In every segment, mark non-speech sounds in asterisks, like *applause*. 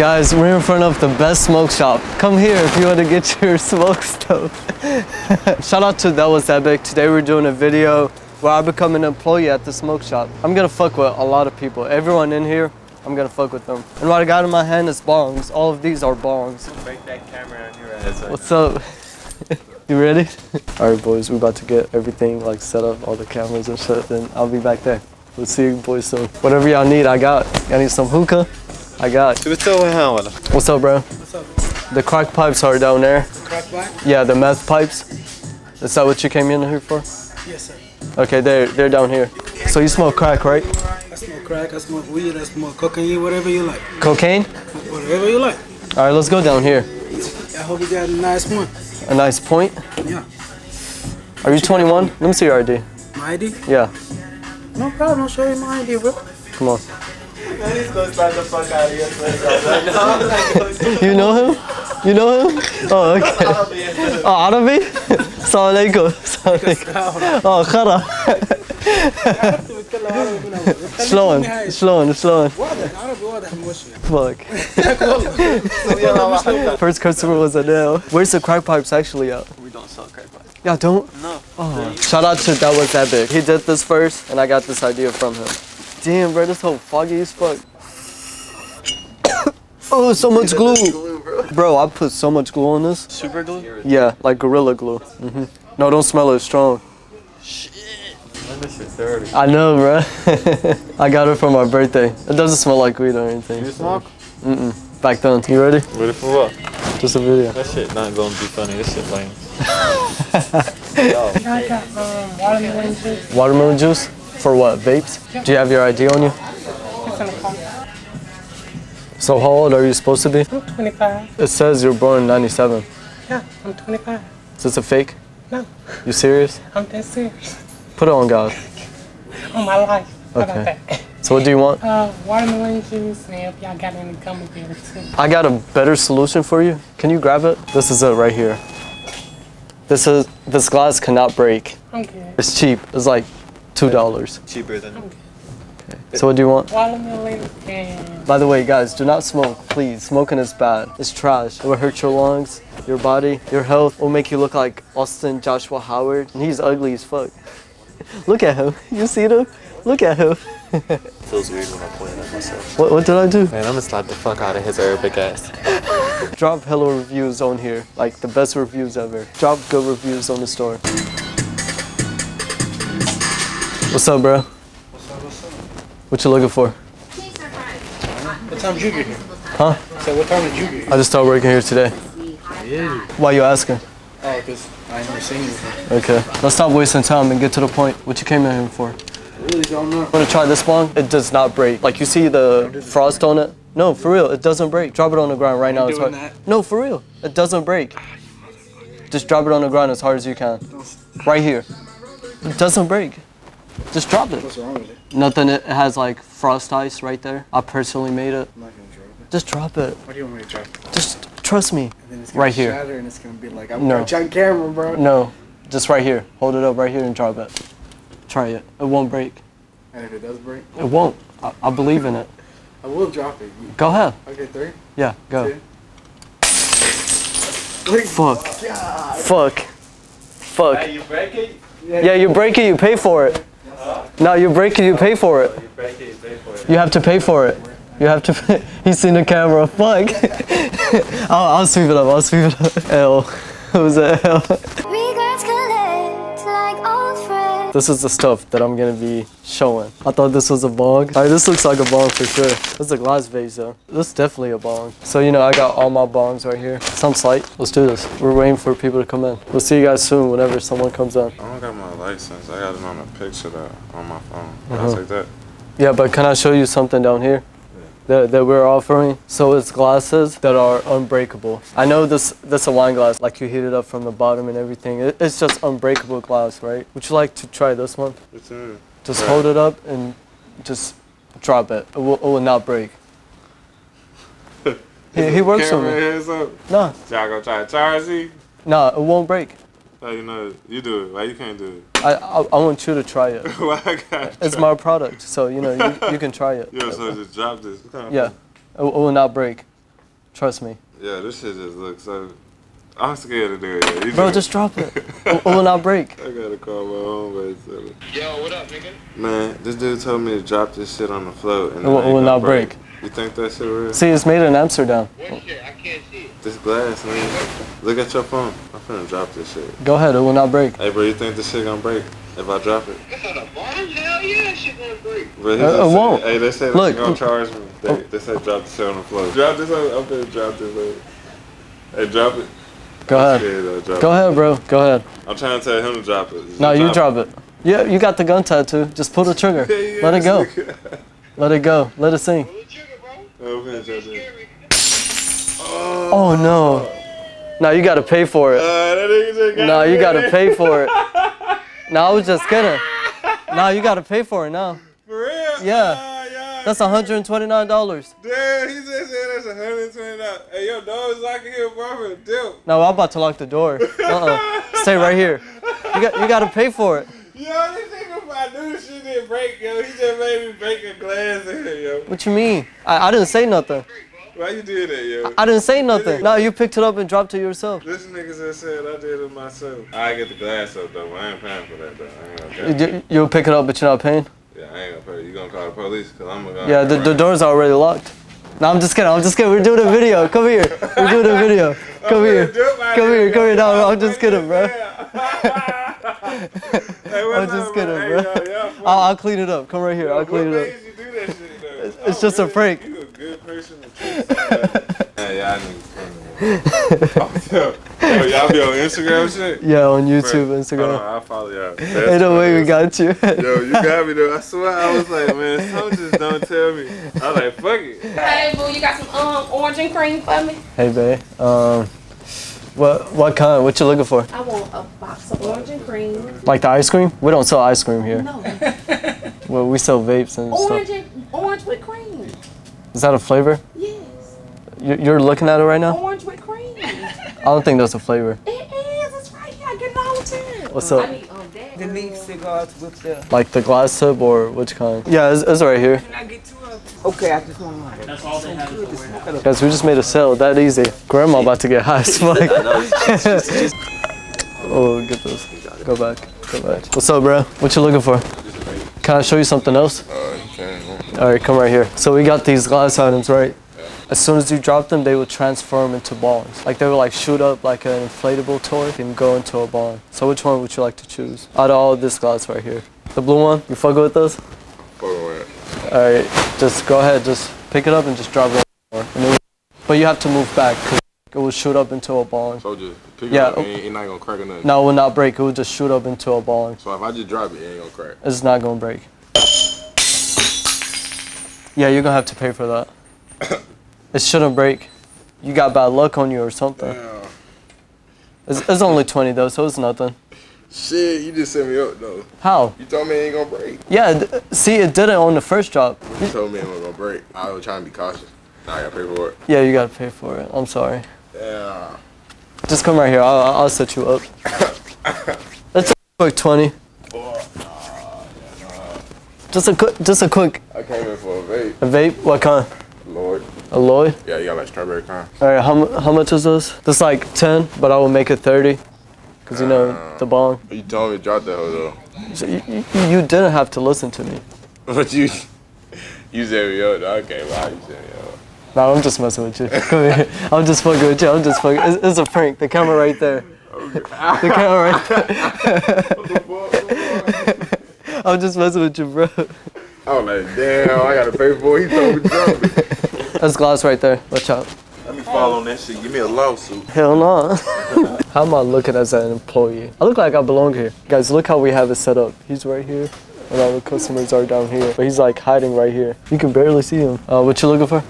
Guys, we're in front of the best smoke shop. Come here if you want to get *laughs* your smoke stove. *laughs* Shout out to That Was Epic. Today we're doing a video where I become an employee at the smoke shop. I'm gonna fuck with a lot of people. Everyone in here, I'm gonna fuck with them. And what I got in my hand is bongs. All of these are bongs. Break that camera on your ass. What's up? *laughs* you ready? All right, boys, we're about to get everything like set up, all the cameras and shit. Then I'll be back there. We'll see you boys soon. Whatever y'all need, I got. Y'all need some hookah? I got. What's up, bro? What's up? The crack pipes are down there. The crack pipe? Yeah, the meth pipes. Is that what you came in here for? Yes, sir. Okay, they're, they're down here. So you smoke crack, right? I smoke crack, I smoke weed, I smoke cocaine, whatever you like. Cocaine? Whatever you like. All right, let's go down here. I hope you got a nice one. A nice point? Yeah. Are you 21? Let me see your ID. My ID? Yeah. No problem, I'll show you my ID, bro. Come on. He's gonna slap the fuck out of *laughs* you. *laughs* You know him? You know him? Oh, okay. Oh, عربي؟ السلام عليكم. السلام عليكم. Oh, خرا. بتكلم عربي من أول. بتكلم شلون؟ نهاية. شلون؟ شلون؟ واضح عربي واضح من وشي Fuck. والله First customer was a no. Where's the crack pipes actually at? We don't sell crack pipes. Yeah, don't? No. Oh. Shout out to That Was Epic. He did this first, and I got this idea from him. Damn, bro, this whole foggy as fuck. *coughs* oh, so much glue. Bro, I put so much glue on this. Super glue? Yeah, like Gorilla Glue. hmm No, don't smell it, it's strong. Man, this shit's dirty. I know, bro. *laughs* I got it for my birthday. It doesn't smell like weed or anything. You smoke? Mm-mm. Back then. You ready? Ready for what? Just a video. That shit not gonna be funny. This shit lame. *laughs* I got um, watermelon juice. Watermelon juice? For what? Vapes? Do you have your ID on you? It's in the car. So how old are you supposed to be? I'm 25. It says you're born in 97. Yeah, I'm 25. Is this a fake? No, You serious? I'm dead serious. Put it on God. *laughs* On my life. Okay. *laughs* So what do you want? Uh, watermelon juice, and if y'all got any gummy bears too. I got a better solution for you. Can you grab it? This is it right here. This is this glass cannot break. I'm good. It's cheap. It's like two dollars. Cheaper than. Okay. So what do you want? Watermelon and By the way, guys, do not smoke, please. Smoking is bad. It's trash. It will hurt your lungs, your body, your health. It will make you look like Austin Joshua Howard. And he's ugly as fuck. *laughs* look at him. You see him? Look at him. *laughs* Feels weird when I point at myself. What, what did I do? Man, I'm gonna slap the fuck out of his Arabic ass. *laughs* Drop hello reviews on here, like the best reviews ever. Drop good reviews on the store. What's up, bro? What's up, what's up? What you looking for? What time did you get here? Huh? So what time did you get here? I just started working here today. Yeah. Why you asking? Oh, because I ain't never seen you before. Okay. Let's stop wasting time and get to the point. What you came in here for? I really don't know. Want to try this one? It does not break. Like you see the frost on it? No, for real, it doesn't break. Drop it on the ground right now. It's hard. that. No, for real, it doesn't break. Just drop it on the ground as hard as you can. Right here. It doesn't break. Just drop it. What's wrong with it? Nothing. It has like frost ice right there. I personally made it. I'm not gonna drop it. Just drop it. What do you want me to drop? And Just trust me. then it's gonna Right here. and it's gonna be like, I'm No. gonna check camera, bro. No, just right here. Hold it up right here and drop it. Try it. It won't break. And if it does break, It won't. I, I believe in it. I will drop it. Go ahead. Okay, three. Yeah, go. two. Wait, oh, Fuck. Fuck. Fuck. you break it. Yeah, you break it, you pay for it. No, you break it, you pay for it. You break it. You pay for it. You have to pay for it. You have to pay. *laughs* He's seen the camera. Fuck. *laughs* I'll, I'll sweep it up. I'll sweep it up. L. *laughs* Who's that L? This is the stuff that I'm gonna be showing. I thought this was a bong. Alright, this looks like a bong for sure. This is a glass vase though. This is definitely a bong. So you know, I got all my bongs right here. Some slight. Let's do this. We're waiting for people to come in. We'll see you guys soon whenever someone comes in. I don't got my license. I got it on a picture though, on my phone. Can Uh-huh. I take that? Yeah, but can I show you something down here that, that we're offering? So it's glasses that are unbreakable. I know this this a wine glass, like you heat it up from the bottom and everything. It, it's just unbreakable glass, right? Would you like to try this one? In? Just Right. hold it up and just drop it. It will, it will not break. *laughs* he, he works with me. heads. No, Y'all gonna try to charge you? no, it won't break. How you know you do it? Why you can't do I, I, I want you to try it. it? *laughs* Why I got It's my product, so you know you, you can try it. *laughs* Yo, so just drop this. What kind of- Yeah, it, it will not break. Trust me. Yeah, this shit just looks so. I'm scared to do it. Yeah. You Bro, know- just drop *laughs* it. It will not break. I gotta call my homeboy. Tell. Yo, what up, nigga? Man, this dude told me to drop this shit on the float and It will- it will gonna not break. You think that shit real? See, it's made in Amsterdam. i can't see it This glass, man. Look at your phone. I'm finna drop this shit. Go ahead, it will not break. Hey, bro, you think this shit gonna break if I drop it? Hell yeah, shit gonna break. Bro, Uh, it said- won't. Hey, they said Look. they gonna charge me. They, they said drop the shit on the floor. Drop this on. I'm finna drop this. Like. Hey, drop it. Go I'm ahead. scared, though, drop Go it. ahead, bro. Go ahead. I'm trying to tell him to drop it. Just No, you drop it. Yeah, you got the gun tattoo. Just pull the trigger. *laughs* Yeah, Let it go. *laughs* Let it go. Let it sing. I'm finna drop it. Oh no. No, you gotta pay for Uh, it. that nigga just got No, you gotta pay for it. No, *laughs* I was just kidding. No, you gotta pay for it now. For real? Yeah. Ah, yeah. That's $129. Damn, he just said that's $120. Hey, yo, dog is locking here, bro, for a deal. No, I'm about to lock the door. Uh-uh. Stay right here. You got you gotta pay for it. *laughs* Yo, this nigga, if I knew this shit didn't break, yo, he just made me break a glass in here, yo. What you mean? I, I didn't say nothing. Why you did that, yo? I didn't say nothing. No, you picked it up and dropped it yourself. This nigga just said I did it myself. I get the glass up, though. I ain't paying for that, though. I ain't gonna. You, you'll pick it up, but you're not paying? Yeah, I ain't gonna pay. You gonna call the police? Cause I'm gonna. Yeah, the, the door's already locked. No, I'm just kidding. I'm just kidding. We're doing a video. Come here. We're doing a video. *laughs* Come here. Come here. Come here. No, I'm just kidding, bro. *laughs* hey, I'm just up, kidding, Hey, bro. yo, yo, *laughs* I'll, I'll clean it up. Come right here. I'll clean what it made you do that shit, though? It's- it's just a prank. You a good person to *laughs* trust. Hey, y'all niggas funny. man. *laughs* Yo, y'all be on Instagram shit? Yeah, on YouTube, Hold on, I'll follow y'all. Ain't no way we got you. Yo, you got me though. I swear I was like, man, some just don't tell me. I was like, fuck it. Hey, boo, you got some um orange and cream for me? hey, babe. Um, what what kind? What you looking for? I want a box of orange and cream. Like the ice cream? We don't sell ice cream here. No, *laughs* Well, we sell vapes and orange stuff. and orange with cream. Is that a flavor? Yes, You- You're looking at it right now? orange with cream. I don't think that's a flavor. It is. It's right here. I get it all the time. What's I up? need um that. The leaf cigars with the. Like the glass tip or which kind? Yeah, it's, it's right here. Can I get two of them? Okay, I just want one. That's all they have. Guys, we just made a sale that easy. Grandma about to get high as *laughs* fuck. *laughs* oh, get this. Go back. Go back. What's up, bro? What you looking for? Can I show you something else? You can. All right, come right here. So we got these glass items, right? As soon as you drop them, they will transform into balls. Like they will like shoot up like an inflatable toy and go into a ball. So which one would you like to choose? Out of all this glass right here. The blue one? You fuck with this? All right, just go ahead, just pick it up and just drop it. on the floor. And but you have to move back because it will shoot up into a bong. So just pick Yeah. it up. It ain't, it not gonna crack or nothing. No, it will not break. It will just shoot up into a bong. So if I just drop it, it ain't gonna crack. It's not gonna break. Yeah, you're gonna have to pay for that. *coughs* it shouldn't break. You got bad luck on you or something. Damn. It's, it's only 20 though, so it's nothing. Shit, you just set me up though. How? You told me it ain't gonna break. Yeah, see, it didn't on the first drop. You told me it wasn't gonna break. I was trying to be cautious. Now I gotta pay for it. Yeah, you gotta pay for it. I'm sorry. Yeah. Just come right here. I'll, I'll set you up. *laughs* A quick 20. Just a quick, just a quick I came in for a vape. a vape. What kind? Lord. A Lloyd. Yeah, you got like strawberry kind. All right, how, how much is this? This like 10, but I will make it 30. Cause you know the bong. You told me to drop that hoe though. So you, you, you didn't have to listen to me. *laughs* But you, you up. though. Okay, how you me up? No, I'm just messing with you. *laughs* Come here. I'm just fucking with you. I'm just fucking. It's, it's a prank. The camera right there. the camera right there. *laughs* I'm just messing with you, bro. I was like, damn, I gotta pay for it. He told me to drop it. That's glass right there. Watch out. Let me fall on that shit. Give me a lawsuit. Hell no. How am I looking as an employee? I look like I belong here. Guys, look how we have it set up. He's right here. And all the customers are down here. But he's like hiding right here. You can barely see him. Uh, what you looking for?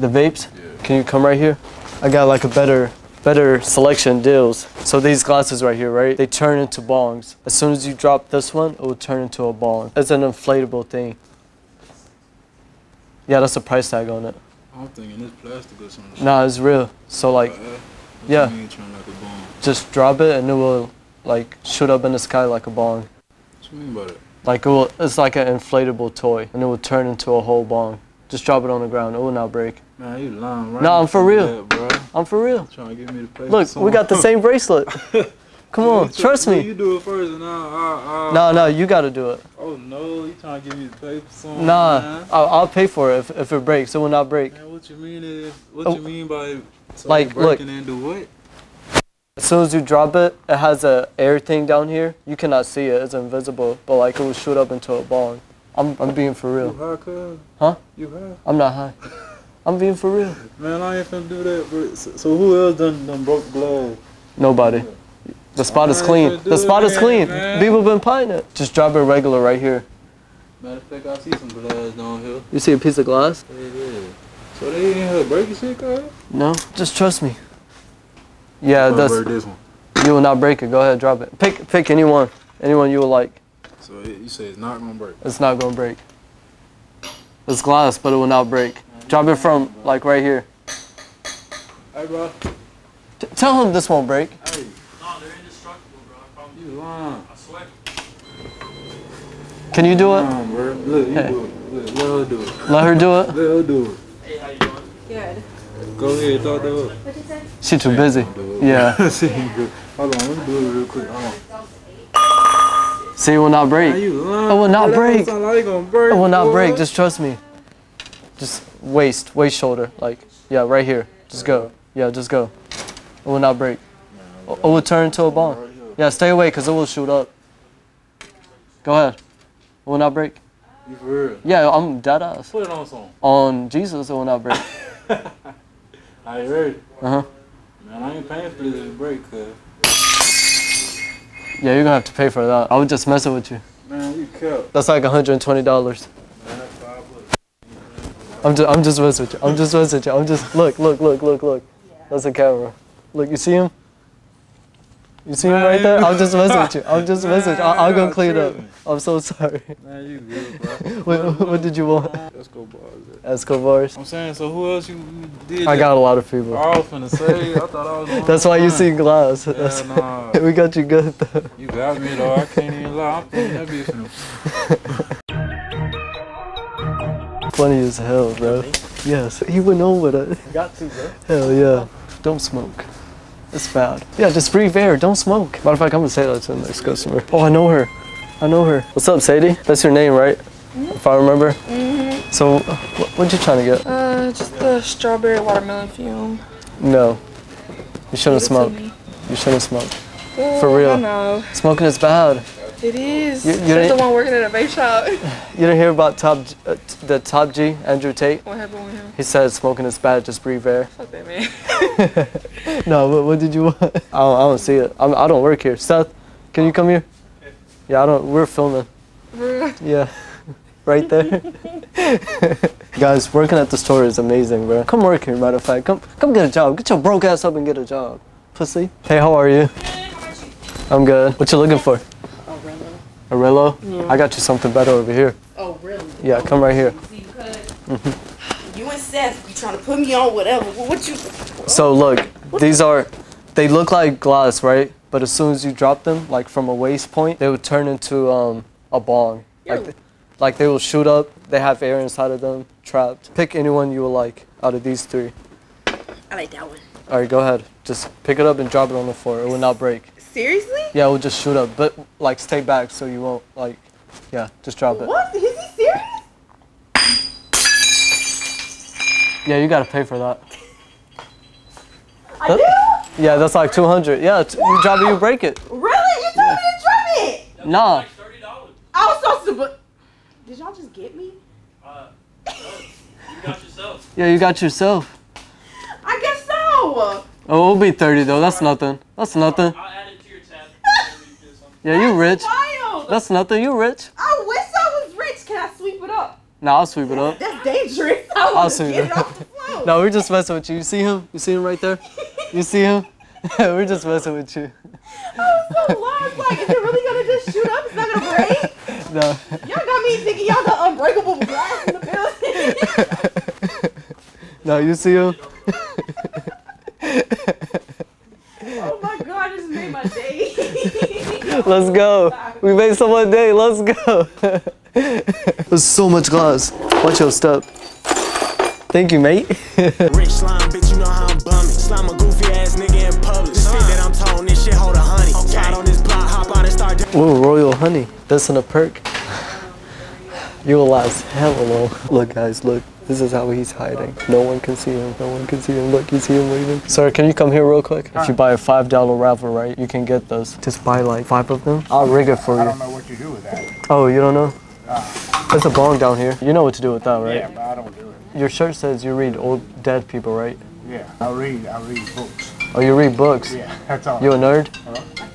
The vapes? Can you come right here? I got like a better better selection deals. So these glasses right here, right? They turn into bongs. As soon as you drop this one, it will turn into a bong. It's an inflatable thing. Yeah, that's a price tag on it. I'm thinking it's plastic or something. Nah, it's real. So like, yeah. You trying like just drop it and it will like shoot up in the sky like a bong. What you mean by that? Like it will, it's like an inflatable toy and it will turn into a whole bong. Just drop it on the ground. It will not break. Man, you lying, right? Nah, I'm for real. That, bro. I'm for real. Trying to get me to pay Look, we got the same bracelet. *laughs* Come on, trust me. You do it first, and I, I, I, No, no, you gotta do it. Oh no, you trying to give me the for something? Nah? I'll, I'll pay for it if, if it breaks. It will not break. Man, what you mean is? What Oh. you mean by so Like, look. breaking into what? As soon as you drop it, it has a air thing down here. You cannot see it. It's invisible. But like it will shoot up into a ball. I'm, I'm being for real. You high, cuz? Huh? You high? I'm not high. I'm being for real. Man, I ain't finna do that. Bro. So, so who else done done broke glass? Nobody. The spot is clean. The spot is clean. man. People been playing it. Just drop it regular right here. Matter of fact, I see some glass down here. You see a piece of glass? Is. So they ain't here breaking shit, cuz? No. Just trust me. Yeah, I'ma that's. break this one. You will not break it. Go ahead, drop it. Pick pick anyone. Anyone you will like. So it, you say it's not gonna break. It's not gonna break. It's glass, but it will not break. Drop it from like right here. Hey, bro. T- tell him this won't break. Hey, No, they're indestructible, bro. I promise. you lying. I swear. Can you do it? Lying, bro. Look, you Hey. do it. Look, let her do it. Let her do it. Let her do it. Hey, how you doing? Good. Go ahead, talk to her. She too busy. Yeah. *laughs* she good. Hold on, let me do it real quick. Hold on. See, it will not break. It will not break. It gonna break. It will not break. Just trust me. Just waist, waist, shoulder. Like, yeah, right here. Just go. Yeah, just go. It will not break. It will turn into a bomb. Yeah, stay away because it will shoot up. Go ahead. It will not break. You for real? Yeah, I'm dead ass. Put it on some. On Jesus, will not break. *laughs* Are you ready? Uh huh. Man, I ain't paying for this break, cuz. Yeah, you're gonna have to pay for that. I was just messing with you. Man, you kept. That's like $120. Man, that's five bucks. I'm just, I'm just messing with you. I'm just messing with you. I'm just, look, look, look, look, look. That's the camera. Look, you see him? You see him right there? I'm just messing with you. I'm just messing with you. I, I'm gonna clean up. I'm so sorry. Man, you good, bro. *laughs* What, what did you want? Let's go, boys. Escobars. I'm saying, so who else you you did? I got a lot of people. I was finna say, I thought I was. *laughs* That's why you one. see glass. Yeah, That's, nah. *laughs* we got you good though. You got me though. I can't even lie. I'm thinking that bitch finna. Funny as hell, bro. Yes, he went on with it. Got to, bro. Hell yeah. Don't smoke. It's bad. Yeah, just breathe air. Don't smoke. Matter of fact, I'm gonna say that to the next customer. Oh, I know her. I know her. What's up, Sadie? That's your name, right? If I remember. Mm-hmm. So, what, what you trying to get? Uh, just the strawberry watermelon fume. No. You shouldn't Give it to smoke. You shouldn't smoke. Oh, For real. I know. Smoking is bad. It is. You- you That's the one working at a vape shop. *laughs* You didn't hear about top, uh, the top G, Andrew Tate? what happened with him? He said smoking is bad. Just breathe air. Fuck that man. *laughs* No, what, what did you want? I don't, I don't see it. I'm, I don't work here. Seth, can you come here? Yeah, I don't. We're filming. *laughs* Yeah, right there. Guys, working at the store is amazing, bro. Come work here, matter of fact. Come, come get a job. Get your broke ass up and get a job, pussy. Hey, how are you? I'm good. What you looking for? A Rello? I got you something better over here. Oh, really? Yeah, come right here. You and Seth, you trying to put me on whatever. What you? So look, these are, they look like glass, right? But as soon as you drop them, like from a waist point, they would turn into um, a bong. Like, th- like they will shoot up. They have air inside of them, trapped. Pick anyone you will like out of these three. I like that one. All right, go ahead. Just pick it up and drop it on the floor. It will not break. Seriously? Yeah, we'll just shoot up, but like stay back so you won't like, yeah, just drop it. What? Is he serious? Yeah, you gotta pay for that. I That- do? Yeah, that's like 200. Yeah, t- you drop it, you break it. Really? You told me to drop it. Nah. Like thirty dollars. I was supposed to, but did y'all just get me? Uh, no, you got yourself. Yeah, you got yourself. I guess so. Oh, it'll be 30 though. That's nothing. That's nothing. I'll add it to your tab. whenever you do something. Yeah, you rich. Wild. That's nothing. You rich. I wish I was rich. Can I sweep it up? Nah, I'll sweep it up. That's dangerous. I I'll sweep get it the. No, we're just messing with you. You see him? You see him right there? You see him? *laughs* we're just messing with you. I was so lost. Like, is it really gonna just shoot up? It's not gonna break? *laughs* No, Y'all got me thinking y'all got unbreakable glass in the building. *laughs* no, you see him? oh my god, this made my day. *laughs* Let's go. We made someone day. Let's go. *laughs* There's so much glass. Watch your step. Thank you, mate. *laughs* Rich slime, bitch, you know how I'm bumming. Slime a goofy ass nigga in public. This shit that I'm told, this shit hold a honey. Tied on this block, hop out and start. Ooh, royal honey. This and a perk. You will last hella long. Look, guys, look. This is how he's hiding. No one can see him. No one can see him. Look, you see him waving. Sir, can you come here real quick? If you buy a five dollar raffle, right, you can get those. Just buy like five of them. I'll rig it for you. I don't know what you do with that. Oh, you don't know? There's a bong down here. You know what to do with that, right? Yeah, but I don't do it. Your shirt says you read old dead people, right? Yeah, I read. I read books. Oh, you read books? Yeah, *laughs* that's all. You a nerd?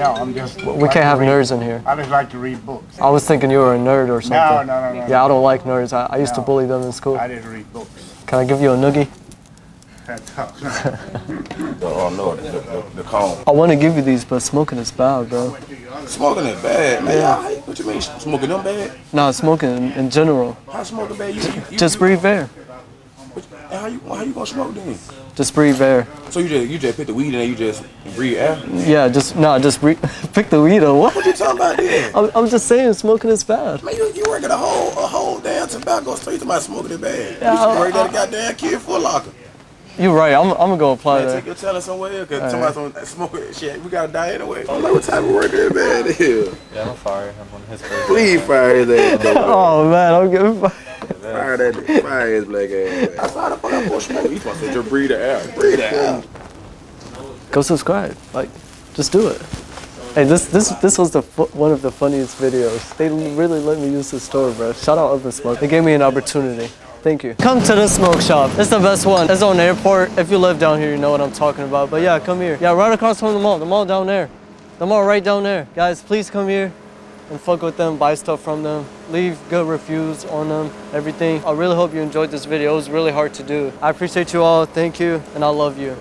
No, I'm just. We like can't have read- nerds in here. I just like to read books. I was thinking you were a nerd or something. No, no, no, no. Yeah, I don't like nerds. I, I used to bully them in school. I just read books. Can I give you a noogie? That's *laughs* all. Oh no, the, the, the cone. I want to give you these, but smoking is bad, bro. Smoking is bad, man. Yeah. Yeah. What you mean? Smoking them bad? No, smoking in, in general. How smoking bad? You, you, you Just you, breathe air. How you how you gonna smoke then? Just breathe air. So you just you just pick the weed and then you just breathe air? Yeah, just no, just breathe. *laughs* Pick the weed or what? What you talking about then? I'm, I'm just saying, smoking is bad. Man, you, you working a whole a whole damn tobacco straight to my smoking it bad. Yeah, you should I- work at a goddamn kid full locker. You're right. I'm, I'm gonna go apply Man, that. take your talent somewhere, cause All somebody's on smoking shit. We gotta die anyway. I don't know what type of worker that man is. Yeah, I'm gonna fire him on his first. Please fire his ass. though, *laughs* man. Oh man, I'm getting. Fire that, *laughs* fire his black ass. That's how the fuck I push smoke. You supposed to just breathe the air. Breathe the air. Go subscribe. Like, just do it. Hey, this this this was the fu- one of the funniest videos. They really let me use the store, bro. Shout out Up n Smoke. They gave me an opportunity. Thank you. Come to the smoke shop. It's the best one. It's on the airport. If you live down here, you know what I'm talking about. But yeah, come here. Yeah, right across from the mall. The mall down there. The mall right down there. Guys, please come here and fuck with them, buy stuff from them, leave good reviews on them, everything. I really hope you enjoyed this video. It was really hard to do. I appreciate you all. Thank you, and I love you.